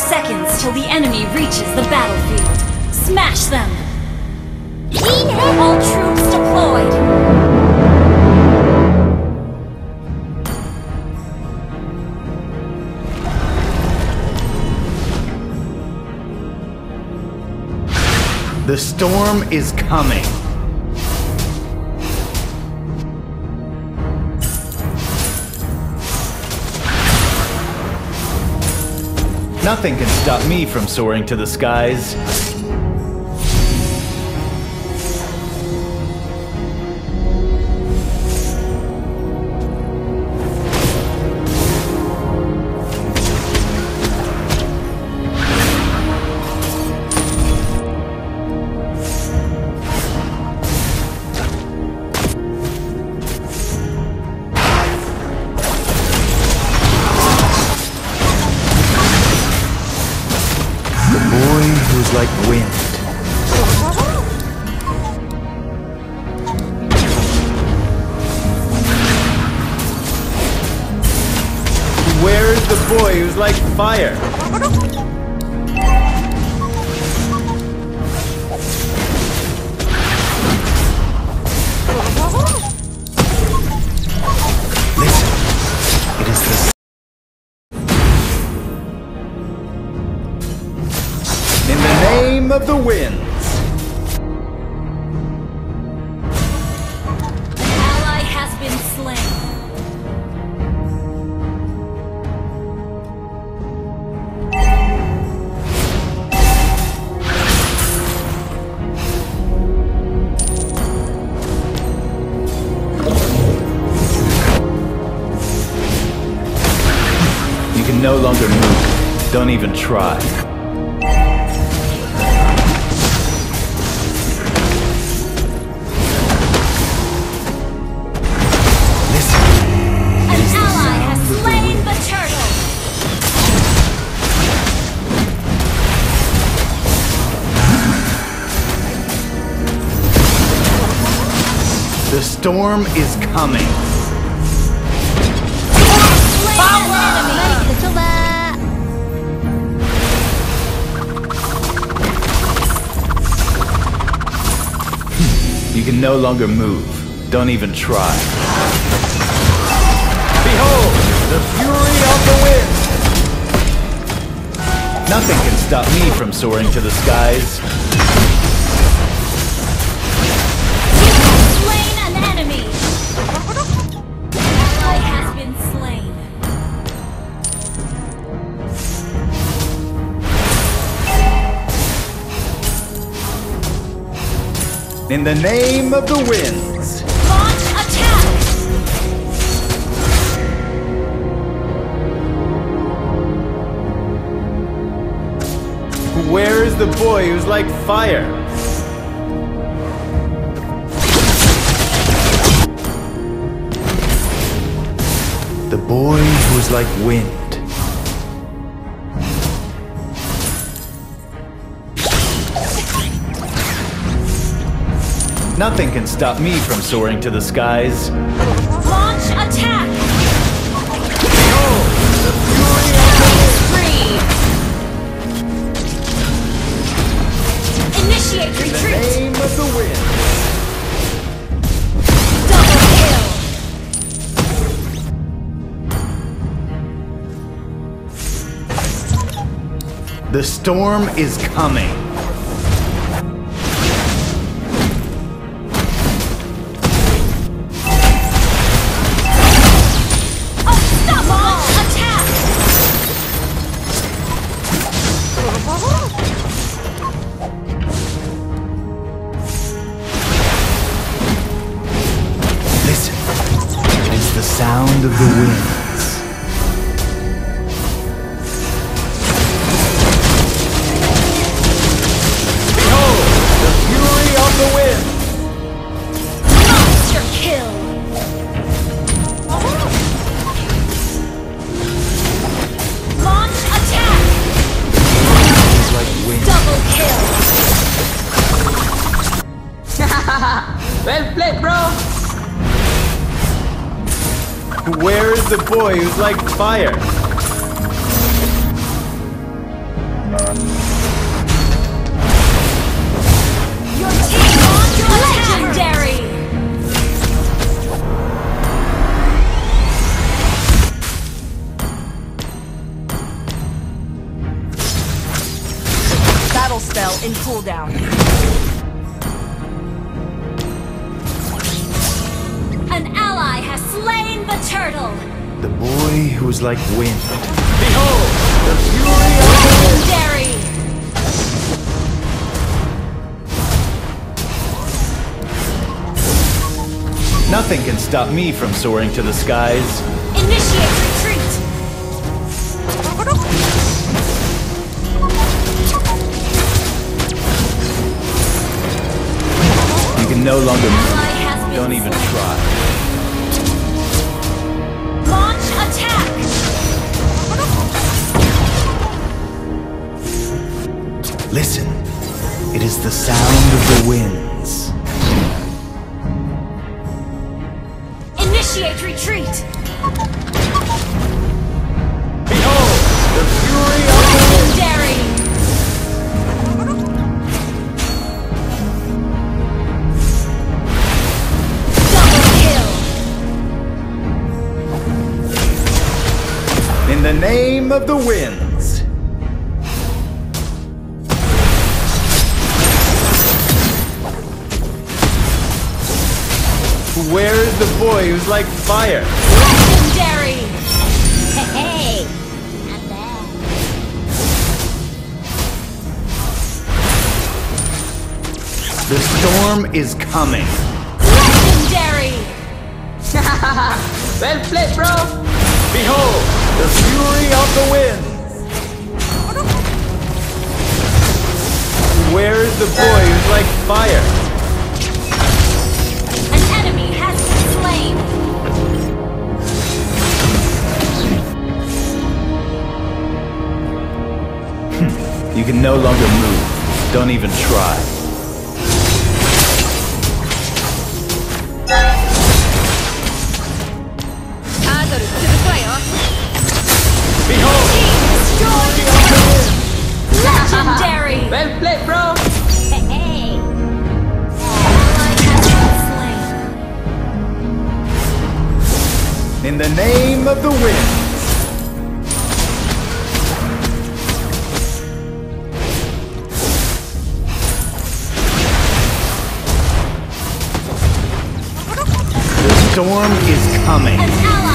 seconds till the enemy reaches the battlefield. Smash them! All troops deployed! The storm is coming. Nothing can stop me from soaring to the skies. Like wind. Where's the boy who's like fire? Of the Winds. Ally has been slain. You can no longer move. Don't even try. The storm is coming. You can no longer move. Don't even try. Behold, the fury of the wind! Nothing can stop me from soaring to the skies. In the name of the winds. Launch attack! Where is the boy who's like fire? The boy who's like wind. Nothing can stop me from soaring to the skies. Launch attack! Behold, the fury of the Initiate retreat! the name of the wind! Double kill! The storm is coming. Boy who's like fire? Battle spell in cooldown. Boy who was like wind. Legendary. Nothing can stop me from soaring to the skies. Initiate retreat. You can no longer move. Ally has been Don't even try. Listen. It is the sound of the winds. Initiate retreat. Legendary. Double kill. In the name of the winds. Where is the boy who's like fire? Legendary. Hey, The storm is coming. Legendary. Well played, bro! Behold, the fury of the wind! Where is the boy who's like fire? Can no longer move. Don't even try. Behold, Legendary. Well played, bro! Ally has been slain. in the name of the winds. Storm is coming.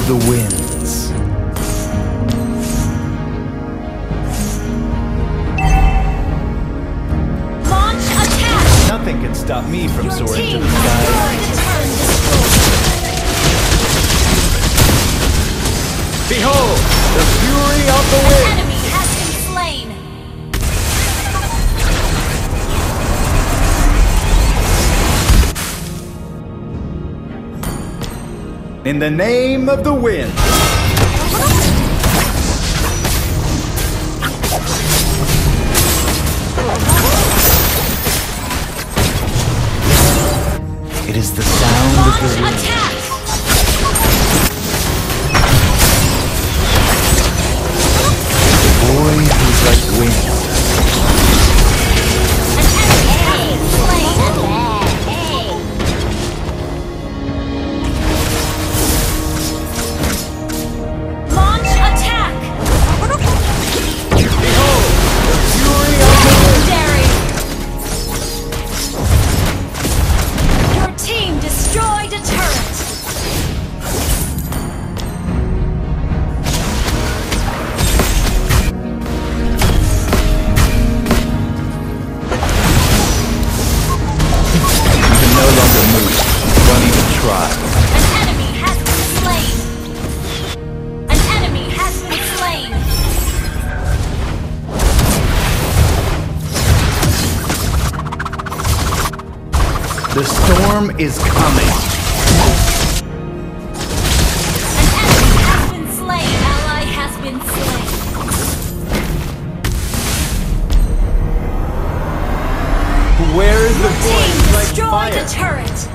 Sound of the winds. Launch attack. Nothing can stop me from Your soaring to the sky. destroyed the turtle destroyed. Behold, the fury of the An wind. In the name of the wind. It is the sound of the wind. attack. Boy who's like wind. The storm is coming. An enemy has been slain. Ally has been slain. Where is the Team voice like destroyed fire? a turret.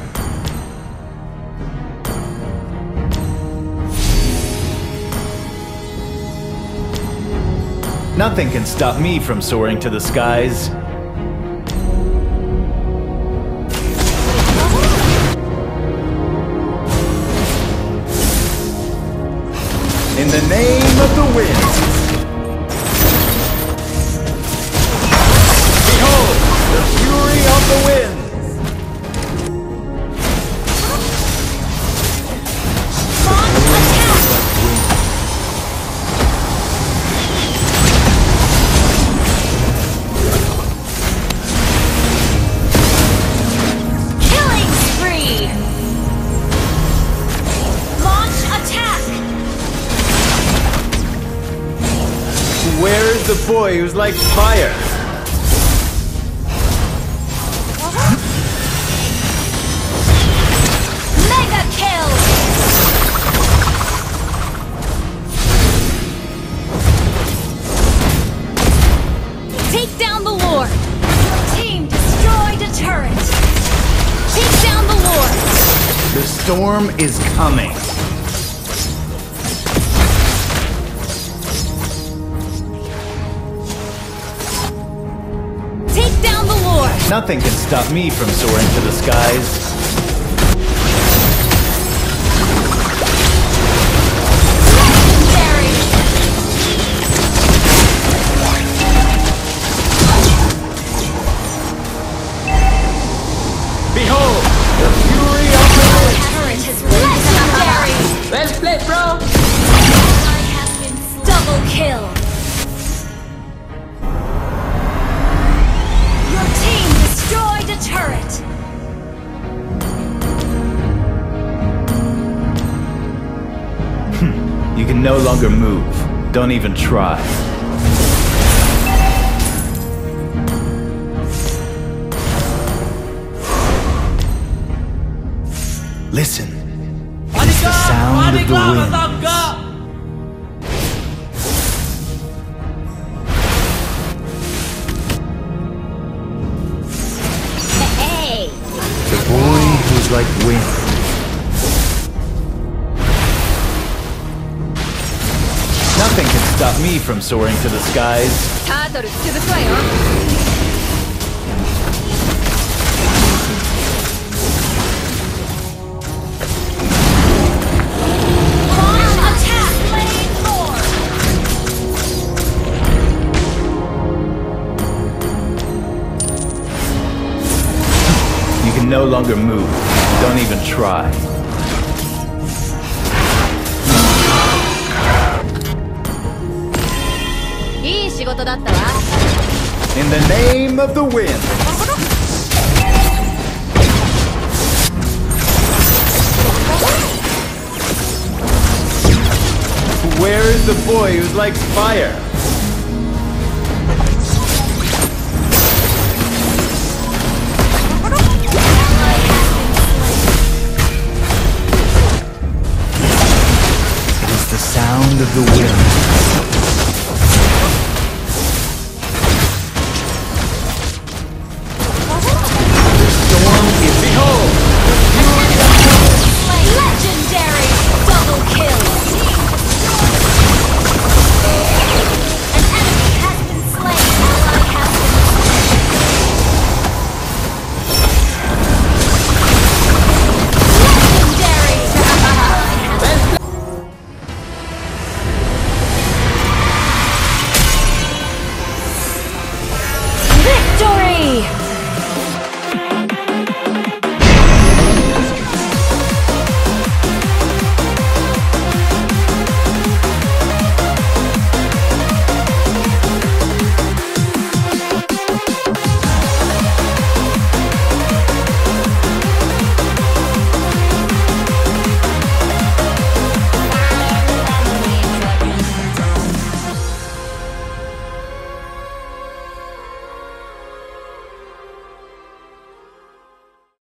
Nothing can stop me from soaring to the skies. Name turret. Take down the Lord. The storm is coming. Nothing can stop me from soaring to the skies. Legendary. Behold, the fury of turret. Hmm. You can no longer move. Don't even try. Listen. It's the sound of the wind. win. Nothing can stop me from soaring to the skies. You can no longer move. Even try. In the name of the wind. Where is the boy who's like fire? the wind.